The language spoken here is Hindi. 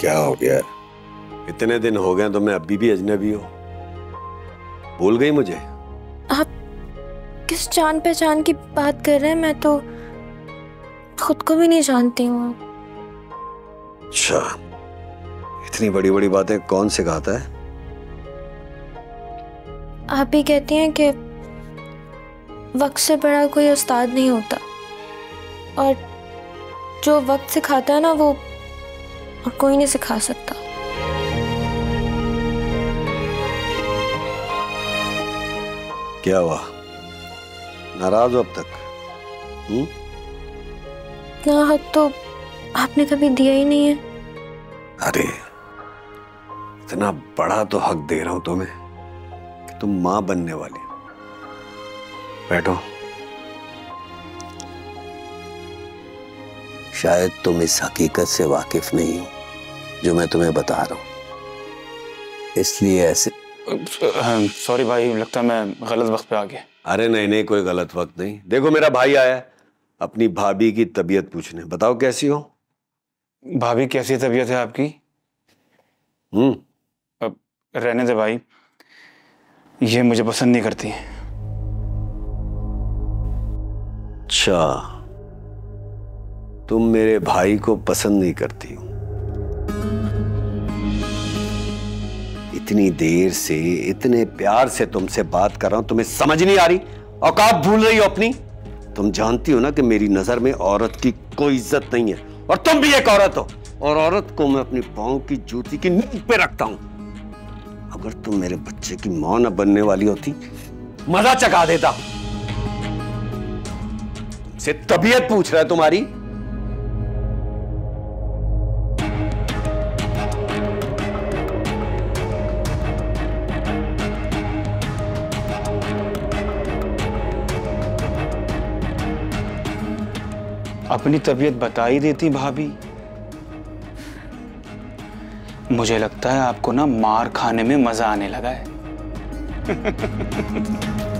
क्या हो गया? इतने दिन हो गए तो मैं अभी भी अजनबी हूँ। भूल गई मुझे? आप किस जान पहचान की बात कर रहे हैं? मैं तो खुद को भी नहीं जानती हूँ। अच्छा। इतनी बड़ी बड़ी बातें कौन सिखाता है? आप ही कहती हैं कि वक्त से बड़ा कोई उस्ताद नहीं होता। और जो वक्त सिखाता है ना वो और कोई नहीं सिखा सकता। क्या हुआ? नाराज़ हो अब तक? हम्म? इतना हक तो आपने कभी दिया ही नहीं है। अरे इतना बड़ा तो हक दे रहा हूँ तुम्हें। तुम माँ बनने वाली हो। बैठो। शायद तुम इस हकीकत से वाकिफ नहीं हो जो मैं तुम्हें बता रहा हूँ। इसलिए ऐसे सॉरी भाई लगता है मैं गलत वक्त पे आ गया। अरे नहीं नहीं कोई गलत वक्त नहीं। देखो मेरा भाई आया है। अपनी भाभी की तबीयत पूछने। बताओ कैसी हो? भाभी कैसी तबीयत है आपकी? हम्म। अब रहने दे भाई। ये मुझे पसंद नहीं करती। अच्छा। तुम मेरे भाई को पसंद नहीं करती हो। इतनी देर से, इतने प्यार से तुमसे बात कर रहा हूँ, तुम्हें समझ नहीं आ रही? औकात भूल रही हो अपनी? तुम जानती हो ना कि मेरी नज़र में औरत की कोई इज़्ज़त नहीं है। और तुम भी एक औरत हो। और औरत को मैं अपनी पाँव की जूती की नींद पे रखता हूँ। अगर तुम मेरे बच्चे की माँ न बनने वाली होती, मज़ा चका देता। से तबीयत पूछ रहा है तुम्हारी। अपनी तबीयत बता ही देती भाभी। मुझे लगता है आपको ना मार खाने में मज़ा आने लगा है।